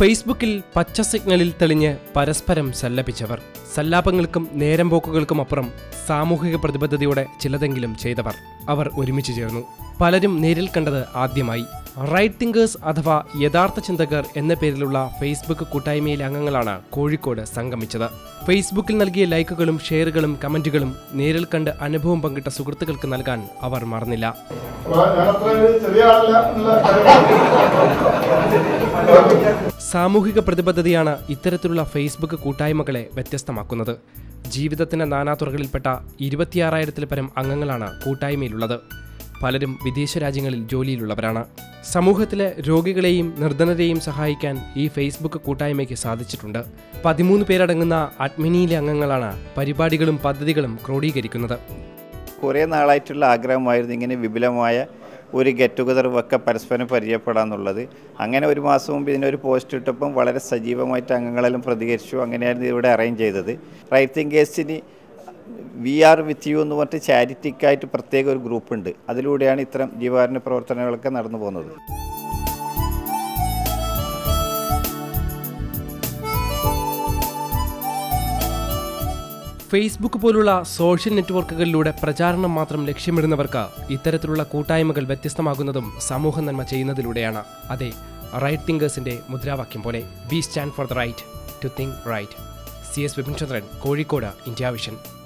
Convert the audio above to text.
ഫേസ്ബുക്കിൽ പച്ച സിഗ്നലിൽ തെളിഞ്ഞ് പരസ്പരം സല്ലപിച്ചവർ. സല്ലാപങ്ങൾക്കും നേരം പോക്കുകൾക്കും അപ്പുറം സാമൂഹിക പ്രതിബദ്ധതയോടെ ചിലതെങ്കിലും ചെയ്തവർ. അവർ ഒരുമിച്ച് ചേർന്നു. പലരും നേരിൽ കണ്ടത് ആദ്യമായി. റൈറ്റ് തിങ്കേഴ്സ് അഥവാ യഥാർത്ഥ ചിന്തകർ എന്ന പേരിലുള്ള ഫേസ്ബുക്ക് കൂട്ടായ്മയിലെ അംഗങ്ങളാണ് കോഴിക്കോട് സംഗമിച്ചത്. ഫേസ്ബുക്കിൽ നൽകിയ ലൈക്കുകളും ഷെയറുകളും കമന്റുകളും നേരിൽ കണ്ട് അനുഭവം പങ്കിട്ട സുഹൃത്തുക്കൾക്ക് നൽകാൻ അവർ മറന്നില്ല. സാമൂഹിക പ്രതിബദ്ധതയാണ് ഇത്തരത്തിലുള്ള ഫേസ്ബുക്ക് കൂട്ടായ്മകളെ വ്യത്യസ്തമാക്കുന്നത്. ജീവിതത്തിന്റെ നാനാതുറകളിൽപ്പെട്ട ഇരുപത്തിയാറായിരത്തിൽ പരം അംഗങ്ങളാണ് കൂട്ടായ്മയിലുള്ളത്. പലരും വിദേശ രാജ്യങ്ങളിൽ ജോലിയിലുള്ളവരാണ്. സമൂഹത്തിലെ രോഗികളെയും നിർധനരെയും സഹായിക്കാൻ ഈ ഫേസ്ബുക്ക് കൂട്ടായ്മയ്ക്ക് സാധിച്ചിട്ടുണ്ട്. പതിമൂന്ന് പേരടങ്ങുന്ന അഡ്മിനിയിലെ അംഗങ്ങളാണ് പരിപാടികളും പദ്ധതികളും ക്രോഡീകരിക്കുന്നത്. കുറേ നാളായിട്ടുള്ള ആഗ്രഹമായിരുന്നു ഇങ്ങനെ വിപുലമായ ഒരു ഗെറ്റ് ടുഗദർ ഒക്കെ പരസ്പരം പരിചയപ്പെടാന്നുള്ളത്. അങ്ങനെ ഒരു മാസം മുമ്പ് ഇതിനൊരു പോസ്റ്റ് ഇട്ടപ്പം വളരെ സജീവമായിട്ട് അംഗങ്ങളെല്ലാം പ്രതികരിച്ചു. അങ്ങനെയായിരുന്നു ഇവിടെ അറേഞ്ച് ചെയ്തത്. റൈറ്റ് തിങ്കേഴ്സിന് വി ആർ വിത്ത് യു എന്ന് പറഞ്ഞിട്ട് ചാരിറ്റിക്കായിട്ട് പ്രത്യേക ഒരു ഗ്രൂപ്പ് ഉണ്ട് അതിലൂടെയാണ് ഇത്തരം ജീവകാരുണ്യ പ്രവർത്തനങ്ങളൊക്കെ നടന്നു പോകുന്നത്. ഫേസ്ബുക്ക് പോലുള്ള സോഷ്യൽ നെറ്റ്വർക്കുകളിലൂടെ പ്രചാരണം മാത്രം ലക്ഷ്യമിടുന്നവർക്ക് ഇത്തരത്തിലുള്ള കൂട്ടായ്മകൾ വ്യത്യസ്തമാകുന്നതും സമൂഹ നന്മ ചെയ്യുന്നതിലൂടെയാണ്. അതെ റൈറ്റ് തിങ്കേഴ്സിന്റെ മുദ്രാവാക്യം പോലെ we stand for the right to think right C. S. Vipinchandran Kozhikode India Vision.